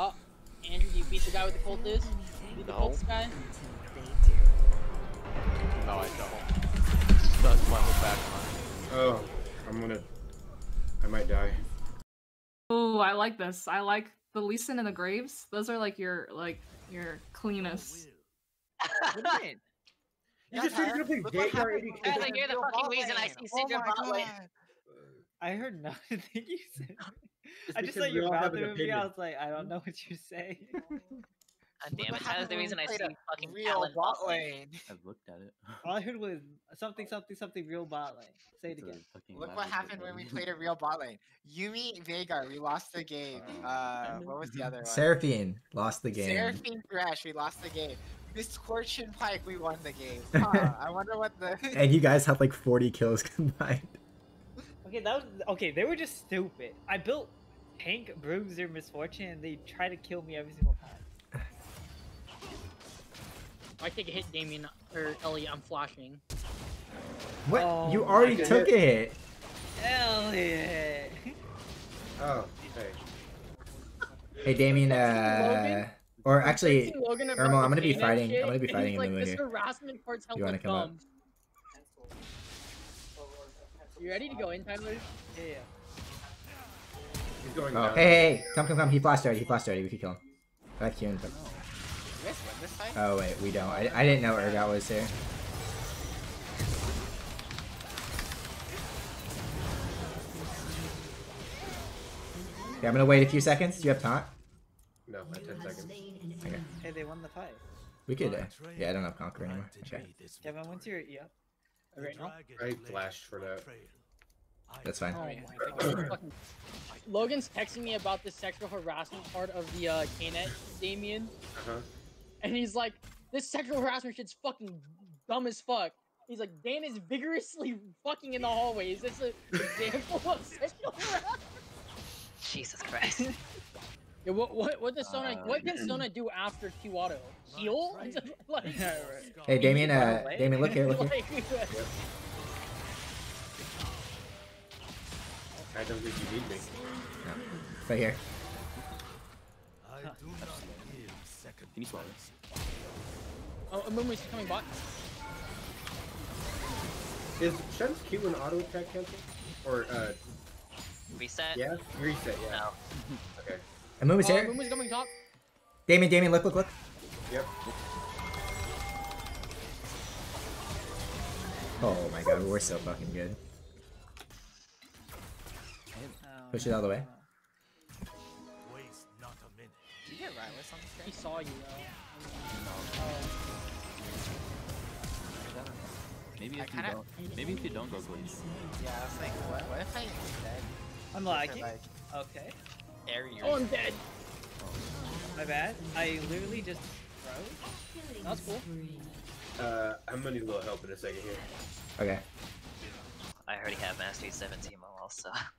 Oh, Andrew, do you beat the guy with the cultist? Beat the No. cultist guy? No, I don't. That's my whole backline. Oh, I'm gonna. I might die. Oh, I like this. I like the Lee Sin and the Graves. Those are like your like your cleanest. What do you mean? You just said you're gonna play Look what Veigar happened 80 with Yeah, the like, you're the fucking reason I lane. see Oh Cinder my bot lane. God. I heard nothing you said. It's I just because saw we your all mouth have me. I was like, I don't know what you're saying. God Look damn it, that was the reason I played see a fucking real Talon bot bot lane. lane. I've looked at it. All I heard was something, something, something real bot lane. Say it It's again. Look what happened when we played a real bot lane. Yuumi, Veigar, we lost the game. Uh, what was the other one? Seraphine lost the game. Seraphine Thresh, we lost the game. Misfortune Pyke, we won the game. Huh, I wonder what the. And you guys had like 40 kills combined. Okay, that was okay. They were just stupid. I built Tank, Bruiser, Miss Fortune, and they try to kill me every single time. If I take a hit, Damien or Elliot, I'm flashing. What? Oh you already God. took a hit. Elliot. Oh, hey. Hey, Damien, uh. Or actually, Texting Logan about Irmo, the I'm gonna be fighting- I'm gonna be fighting he's in the like, moon this here. harassment part's You wanna hella come up? You ready to go in, Tyler? Yeah, yeah. He's going oh, down. hey, hey, hey, come, come, come. He flashed already. He flashed already. We could kill him. I like Kieran, but. You guys win this fight? Oh, wait, we don't. I, I didn't know Urgot was here. Yeah, I'm gonna wait a few seconds. Do you have taunt? No, at 10 seconds. Okay. Hey, they won the fight. We could, uh, yeah, I don't have Conquer anymore. Okay. Kevin, when's your yep? Right now? I flashed for that. That's fine. Oh my god. Fucking- Logan's texting me about the sexual harassment part of the uh, Knet, Damien, Uh huh. and he's like, "This sexual harassment shit's fucking dumb as fuck." He's like, "Dan is vigorously fucking in the hallway. Is this an example of sexual harassment?" Jesus Christ. Yeah, what what what does Sona what Uh, can Sona do after Q auto? Heal? like, Hey, Damien, uh, Damien, look here, look here. I don't think you need me. Right here. I do not second. Can you swallow this? oh, Amumu's coming bot. Is Shen's Q an auto attack cancel? Or, uh, Reset? yeah? Reset, yeah. No. Okay. Amumu's Oh, here. Amumu's coming top. Damien, Damien, look, look, look. Yep. Oh my god, we're so fucking good. Push it all the way. Did you get Rylai's on this He saw you though. Maybe I if you kinda- don't. Maybe if you don't go glitch. Yeah, I was like, what, what if I instead I'm lagging. like Okay, area? Oh, I'm dead. my bad. I literally just froze. That's cool. Uh, I'm gonna need a little help in a second here. Okay. I already have Mastery 17 also.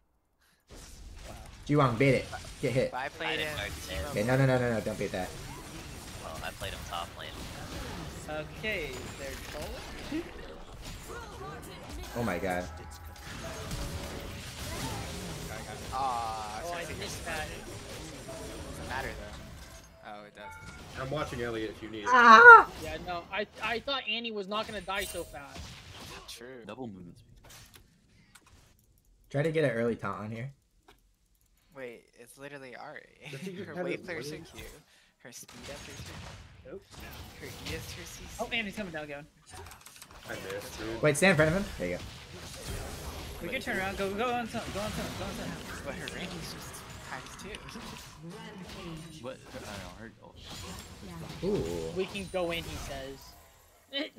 Jiwang, bait it. Get hit. I I played didn't in. start Team it. Okay, no, no, no, no, no, don't bait that. Well, I played him top lane. Okay, they're troll. Oh my god. Ah, Aw, Oh, I Cersei missed gets that. Doesn't matter though. Oh, it does. I'm watching Elliot if you need it. Ah! Yeah, no, I I thought Annie was not gonna die so fast. True. Double movement. Try to get an early taunt on here. Wait, it's literally Ahri. Does he just Her have wave it players are loaded? Q. Her speed after two. Nope. Her E after C. Oh, and he's coming down again. I missed, dude. Wait, stand in front of him. There you go. We can turn around. Go, go on some. Go on some. Go on some. But her range is just times two. What? I don't know. Her, oh, Ooh. We can go in, he says.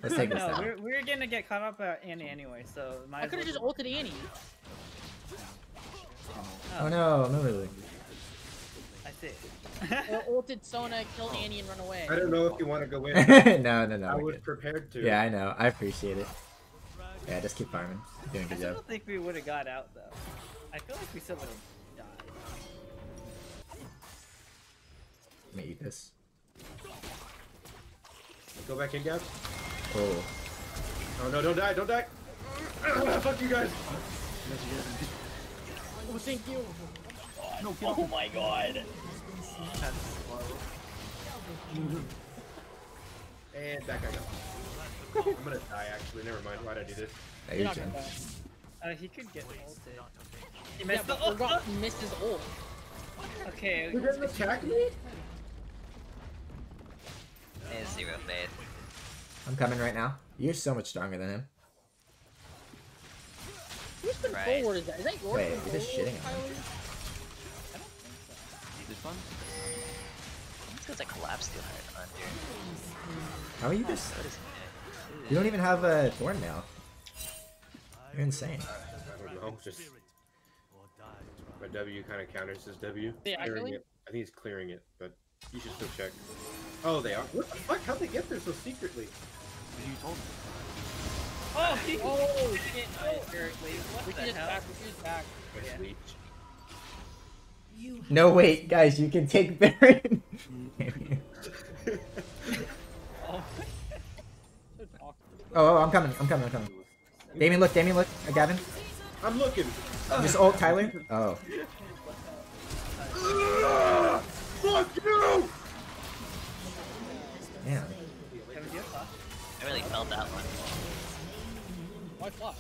Let's take this No, we're, we're gonna get caught up at Annie anyway, so might I could have well just ulted Annie. Oh no, no, really. I see. Or ulted Sona, kill oh. Annie, and run away. I don't know if you want to go in. no, no, no. I was good. prepared to. Yeah, I know. I appreciate it. Yeah, just keep farming. You're doing a I good still job. don't think we would have got out though. I feel like we still would have died. Let me eat this. Go back in, Gab. Oh. Oh no, don't die, don't die. Fuck you guys. Oh, thank you. oh my god. That's slow. And back I go. I'm gonna die actually. Never mind. Why'd I do this? Yeah, You're you're not chilling. gonna die. Uh, he could get ulted. He Yeah, missed the but ult. Urgot missed his ult. Okay. You didn't attack me? And zero faith. I'm coming right now. You're so much stronger than him. Whose control Right. word is that? Is that your Wait, you're control just word, shitting on him. Tyler? This one? It's because I collapsed too hard under. How are you just? What is? You don't even have a Thornmail. You're insane. I don't know. Just my W kind of counters his W. Yeah, Clearing actually- it. I think he's clearing it, but you should still check. Oh, they are. What the fuck? How'd they get there so secretly? You told me. Oh, he Oh, shit! Directly. What We the can just hell? back, we can just back. Yeah. No, wait, guys, you can take Baron. Oh, So talk. oh, oh, I'm coming. I'm coming. I'm coming. Damien, look. Damien, look. Uh, Gavin, I'm looking. just ult Tyler. Oh, Fuck you! damn. Kevin, do you have flash? I really felt that one. Why flash?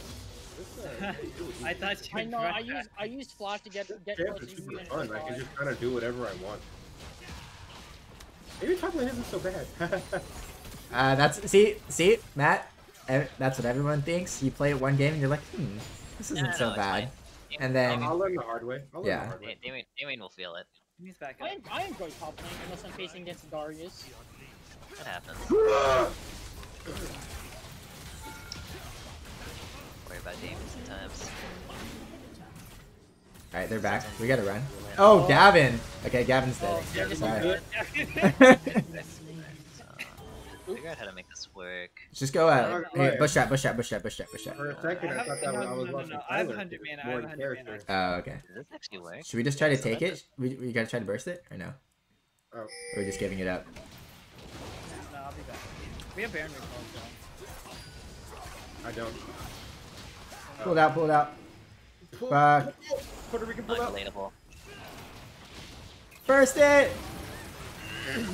I thought you. I know. I that. used I used flash to get get Champ close is to you super and fun. I can just kind of do whatever I want. Maybe top lane isn't so bad. Uh, that's see, see, Matt. That's what everyone thinks. You play it one game and you're like, hmm, this isn't No, no, so no, bad. fine. And then, I'll learn the hard way. I'll learn Yeah. the hard way. Damien, Damien will feel it. He's back I, up. I enjoy top lane unless I'm facing against Darius. That happens. Worry about Damien sometimes. all right, they're back. We gotta run. Oh, Gavin. Okay, Gavin's Oh, dead. yeah, this Sorry. is So, figure out how to make this work. Just go out. Hey, bush shot, bush shot, bush shot, bush shot, bush shot. For a second, I I, thought that no, was, I was no, no, watching no, I have Tyler. 100 mana, I have in 100 mana. character. Oh, okay. Does this actually work? Should we just try to So take it? We, we gotta try to burst it or no? Oh. Or are we just giving it up? No, I'll be back. We have Baron recall, so. I don't. Pull it out, pull it out. Pull, Fuck. pull, Puerto Rican pull out. Unrelatable. Burst it!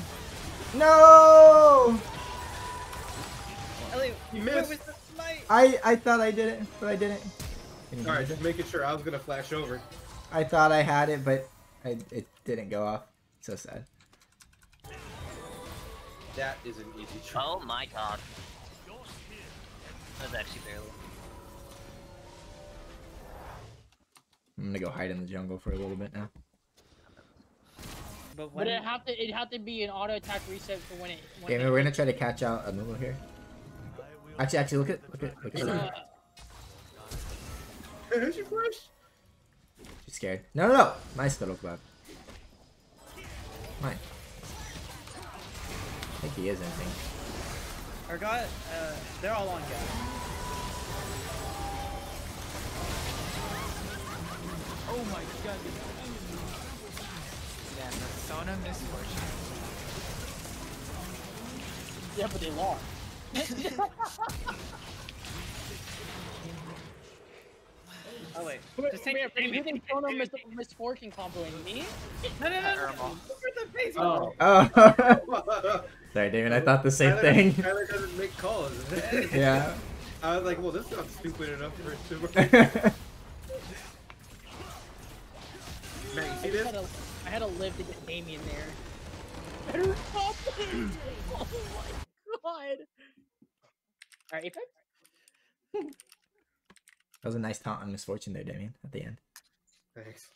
No! Elliot, You missed. was the smite? I I thought I did it, but I didn't. All right, just making sure. I was gonna flash over. I thought I had it, but I, it didn't go off. So sad. That is an easy trick. Oh my god. That was actually barely. I'm gonna go hide in the jungle for a little bit now. But when But it have to it have to be an auto attack reset for when it. When Okay, it we're gonna try to catch out Amumu here. Actually, actually, look at look at look at uh, her. she flashed. She's scared. No, no, no! My Scuttle Club. Mine. I think he is anything. Urgot, uh, they're all on gas. Oh my god. Yeah, Persona Miss Fortune. yeah, but they lost. Oh wait, Wait, just take wait, take who me. thinks Chrono mis Miss Fortune comboing me? No, no, no, no. Look at the face. Oh. Oh! Sorry, David, I thought the same Tyler, thing. Tyler doesn't make calls. yeah. I was like, well, this sounds stupid enough for it to work. Man, you I this? had to, had to live to get Damien there. Better stop it! Oh my god! Alright, Apex? That was a nice taunt on Miss Fortune there, Damien, at the end. Thanks.